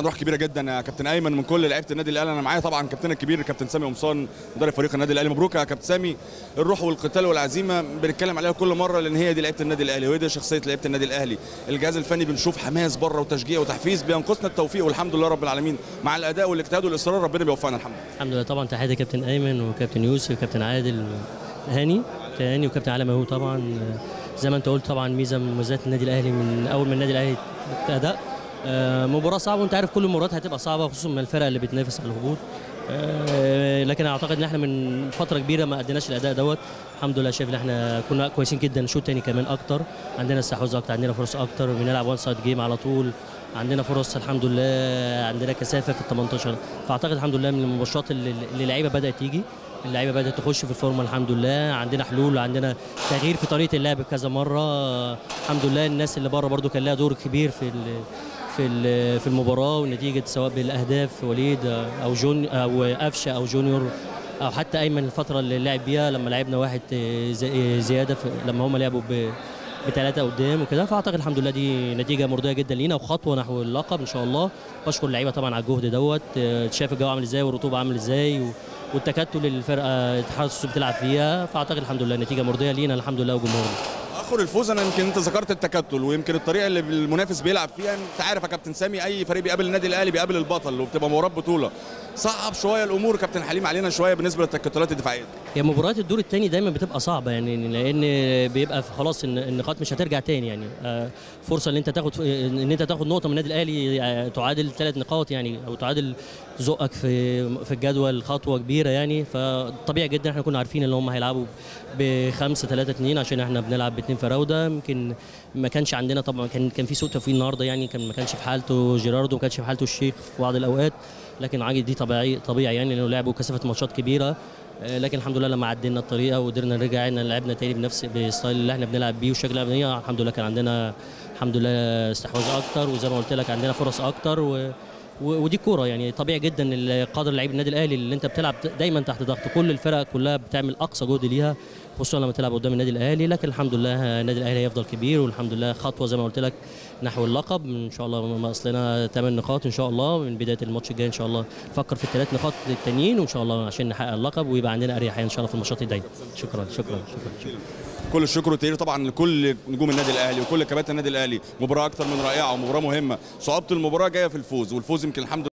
روح كبيرة جدا يا كابتن أيمن من كل لعيبة النادي الأهلي. أنا معايا طبعا كابتن الكبير كابتن سامي قمصان مدرب فريق النادي الأهلي. مبروك يا كابتن سامي. الروح والقتال والعزيمة بنتكلم عليها كل مرة لأن هي دي لعيبة النادي الأهلي وهي دي شخصية لعيبة النادي الأهلي. الجهاز الفني بنشوف حماس بره وتشجيع وتحفيز بينقصنا التوفيق والحمد لله رب العالمين. مع الأداء والاجتهاد والإصرار ربنا بيوفقنا الحمد لله. الحمد لله. طبعا تحياتي كابتن أيمن وكابتن يوسف وكابتن عادل هاني هاني وكابتن علي مهو طبعا. زي ما أنت قلت طبعا ميزة من مميزات النادي الأهلي من أول ما النادي الأهلي ابتدى مباراة صعبة وأنت عارف كل المباريات هتبقى صعبة خصوصا من الفرق اللي بتنافس على الهبوط. آه، لكن أعتقد إن إحنا من فترة كبيرة ما اديناش الأداء دوت. الحمد لله شايف إن إحنا كنا كويسين جدا شوط تاني كمان أكتر. عندنا استحواذ أكتر عندنا فرص أكتر بنلعب one side game على طول. عندنا فرص الحمد لله عندنا كثافة في ال 18 فأعتقد الحمد لله من المباريات اللي اللعيبة بدأت تيجي. اللعيبة بدأت تخش في الفورمة الحمد لله. عندنا حلول عندنا تغيير في طريقة اللعب كذا مرة. الحمد لله الناس اللي بره برده كان لها دور كبير في في في المباراة والنتيجه سواء بالأهداف وليد أو جون أو قفشه أو جونيور أو حتى أيمن الفترة اللي لعب بيها لما لعبنا واحد زي- زيادة لما هم لعبوا بثلاثه قدام وكده. فأعتقد الحمد لله دي نتيجة مرضية جدا لينا وخطوة نحو اللقب إن شاء الله. بشكر اللعيبة طبعا على الجهد دوت. شايف الجو عامل إزاي والرطوبة عامل إزاي والتكتل اللي الفرقه اتحاد السوق بتلعب فيها. فأعتقد الحمد لله نتيجة مرضية لينا الحمد لله وجمهورنا. آخر الفوز أنا يمكن أنت ذكرت التكتل ويمكن الطريقة اللي المنافس بيلعب فيها. أنت عارف يا كابتن سامي أي فريق بيقابل النادي الأهلي بيقابل البطل وبتبقى مباراة بطولة. صعب شوية الأمور كابتن حليم علينا شوية بالنسبة للتكتلات الدفاعية. هي مباريات الدور الثاني دايما بتبقى صعبة يعني لأن بيبقى خلاص النقاط مش هترجع تاني يعني. آه، فرصة إن أنت تاخد إن أنت تاخد نقطة من النادي الأهلي آه، تعادل ثلاث نقاط يعني أو تعادل تزقك في في الجدول خطوة كبيرة يعني. فطبيعي جدا إحنا كنا عارفين إن هم هيلعبوا بخمسة ثلاثة اتنين عشان إحنا بنلعب باتنين فراوده يمكن ما كانش عندنا طبعا كان كان في سوء توفيق النهارده يعني كان ما كانش في حالته جيراردو ما كانش في حالته الشيخ في بعض الأوقات. لكن عادي دي طبيعي طبيعي يعني لأنه لعبوا كثافه ماتشات كبيرة. آه، لكن الحمد لله لما عدينا الطريقة وقدرنا نرجع لعبنا تاني بنفس بالستايل اللي إحنا بنلعب بيه والشكل اللي الحمد لله كان عندنا الحمد لله استحواذ أكتر وزي ما قلت لك عندنا فرص أكتر و ودي كورة يعني. طبيعي جدا قدر لعيب النادي الأهلي اللي أنت بتلعب دايما تحت ضغط. كل الفرق كلها بتعمل أقصى جهد ليها. خصوصا لما تلعب قدام النادي الأهلي لكن الحمد لله النادي الأهلي هيفضل كبير والحمد لله خطوة زي ما قلت لك نحو اللقب. إن شاء الله ناقص لنا 8 نقاط إن شاء الله. من بداية الماتش الجاي إن شاء الله نفكر في الثلاث نقاط التانيين وإن شاء الله عشان نحقق اللقب ويبقى عندنا أريحية إن شاء الله في الماتشات الجاية. شكرا شكرا شكرا, شكرا. كل الشكر والتقدير طبعا لكل نجوم النادي الأهلي وكل كباتن النادي الأهلي. مباراة أكتر من رائعة ومباراة مهمة. صعوبة المباراة جاية في الفوز والفوز يمكن الحمد